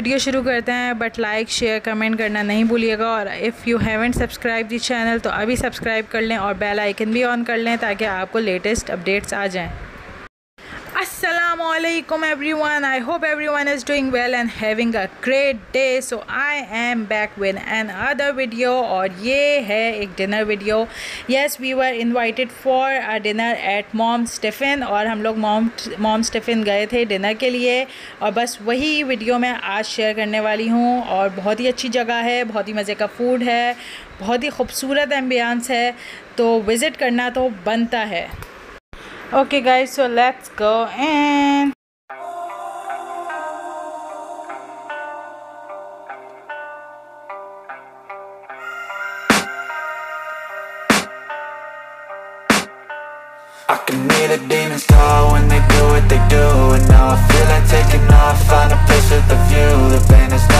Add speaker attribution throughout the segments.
Speaker 1: Video शुरू करते हैं बट लाइक शेयर कमेंट करना नहीं भूलिएगा। और if you haven't subscribe the channel तो अभी सब्सक्राइब कर लें और बेल आइकन भी ऑन कर लें ताकि आपको लेटेस्ट अपडेट्स आ जाएँ। Assalamualaikum everyone I hope everyone is doing well and having a great day so I am back with another video और ये है एक dinner video yes we were invited for a dinner at mom's tiffin और हम लोग mom mom's tiffin गए थे dinner के लिए और बस वही वीडियो मैं आज शेयर करने वाली हूँ और बहुत ही अच्छी जगह है बहुत ही मज़े का फ़ूड है बहुत ही खूबसूरत एम्बियंस है तो विज़िट करना तो बनता है okay guys so let's go and
Speaker 2: I can hear the demons call when they do what they do And now I feel like taking off, find a place with a view The pain is never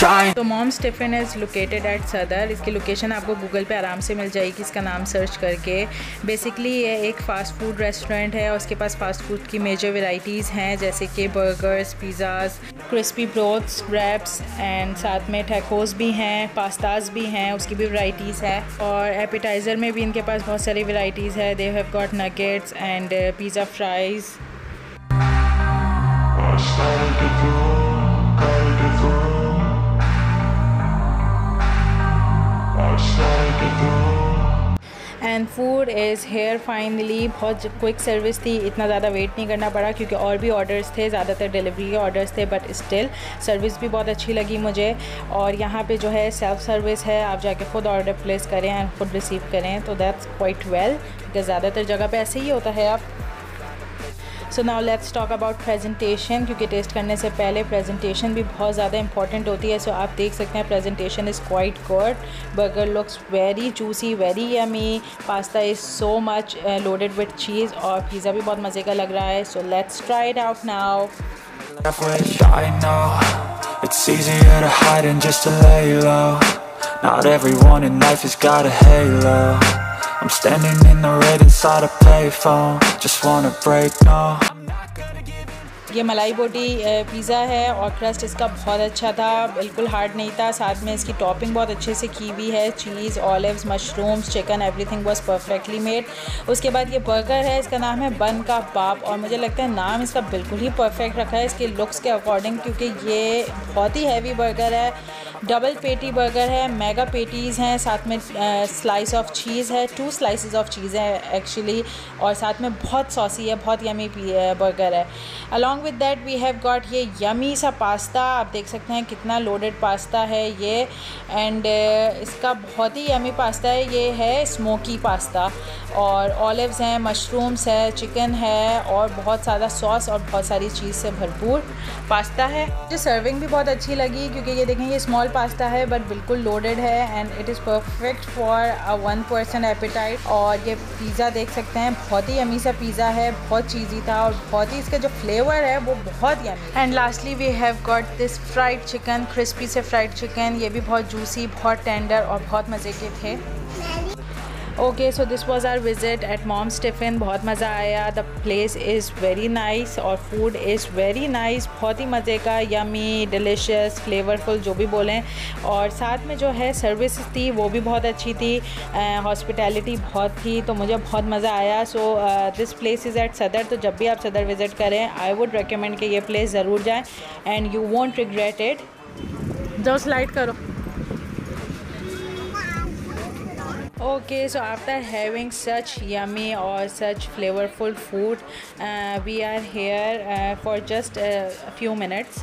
Speaker 1: तो Mom's Tiffin is located at Saddar इसकी location आपको Google पे आराम से मिल जाएगी इसका नाम search करके. बेसिकली ये एक फ़ास्ट फ़ूड रेस्टोरेंट है और उसके पास फ़ास्ट फ़ूड की मेजर वेराइटीज़ हैं जैसे कि burgers pizzas crispy broths wraps and साथ में टैकोस भी हैं पास्ताज भी हैं उसकी भी वैरायटीज़ है. और एपिटाइज़र में भी इनके पास बहुत सारी वेराइटीज़ है. They have got nuggets and pizza fries and food is here finally बहुत क्विक सर्विस थी, इतना ज़्यादा वेट नहीं करना पड़ा क्योंकि और भी ऑर्डर्स थे, ज़्यादातर डिलीवरी के ऑर्डर्स थे बट स्टिल सर्विस भी बहुत अच्छी लगी मुझे। और यहाँ पे जो है सेल्फ़ सर्विस है, आप जाके ख़ुद ऑर्डर प्लेस करें एंड खुद रिसीव करें तो दैट्स क्वाइट वेल क्योंकि ज़्यादातर जगह पर ऐसे ही होता है, आप so now let's talk about presentation क्योंकि टेस्ट करने से पहले प्रेजेंटेशन भी बहुत ज़्यादा इंपॉर्टेंट होती है। सो so आप देख सकते हैं presentation is quite good burger looks very juicy very yummy pasta is so much loaded with cheese और पिज़्ज़ा भी बहुत मज़े का लग रहा है। So let's try it out now It's easier to hide than just to lay low Not everyone in life has got a halo. I'm standing in the red inside a payphone. Just wanna break, no ये मलाई बोटी pizza है और crust इसका बहुत अच्छा था बिल्कुल हार्ड नहीं था। साथ में इसकी टॉपिंग बहुत अच्छे से की हुई है। Cheese olives mushrooms chicken everything was perfectly made उसके बाद ये बर्गर है इसका नाम है बन का बाप और मुझे लगता है नाम इसका बिल्कुल ही परफेक्ट रखा है इसके लुक्स के अकॉर्डिंग क्योंकि ये बहुत ही हैवी बर्गर है। डबल पेटी बर्गर है, मेगा पेटीज़ हैं, साथ में स्लाइस ऑफ़ चीज़ है टू स्लाइसेस ऑफ़ चीज़ है एक्चुअली और साथ में बहुत सॉसी है, बहुत यमी बर्गर है। Along with that we have got ये यमी सा पास्ता आप देख सकते हैं कितना लोडेड पास्ता है ये एंड इसका बहुत ही यमी पास्ता है, ये है स्मोकी पास्ता और ऑलिव्स हैं मशरूम्स है चिकन है, और बहुत ज़्यादा सॉस और बहुत सारी चीज़ से भरपूर पास्ता है। मुझे सर्विंग भी बहुत अच्छी लगी, क्योंकि ये देखें, ये स्मॉल पास्ता है बट बिल्कुल लोडेड है and it is perfect for one person appetite और ये पिज़्ज़ा देख सकते हैं, बहुत ही अमी सा पिज़्ज़ा है, बहुत चीज़ी था और बहुत ही इसका जो फ्लेवर है, वो बहुत yummy and lastly we have got this fried chicken crispy से फ्राइड चिकन ये भी बहुत जूसी बहुत टेंडर और बहुत मज़े के थे। Okay so this was our visit at Mom's Tiffin बहुत मज़ा आया। The place is very nice और फ़ूड इज़ वेरी नाइस बहुत ही मज़े का यमी डिलिशियस फ्लेवरफुल जो भी बोलें। और साथ में जो है सर्विस थी, वो भी बहुत अच्छी थी। हॉस्पिटैलिटी बहुत थी तो मुझे बहुत मज़ा आया। So this place is at Saddar तो जब भी आप सदर विज़िट करें आई वुड रिकमेंड कि ये प्लेस ज़रूर जाएँ। And you won't regret it जो स्लाइड करो। Okay so after having such yummy or such flavorful food uh, we are here uh, for just a few minutes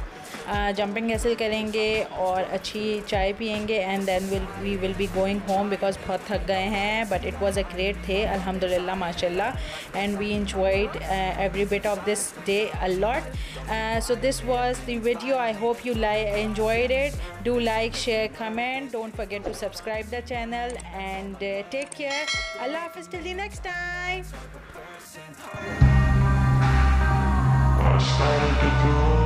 Speaker 1: jumping हासिल करेंगे और अच्छी चाय पियेंगे and then we will be going home because बहुत थक गए हैं but it was a great day अलहमदिल्ला माशाला and we enjoyed every bit of this day a lot so this was the video I hope you लाइ enjoyed it do like share comment don't forget to subscribe the channel and take care Allah Hafiz till next time I started
Speaker 2: to grow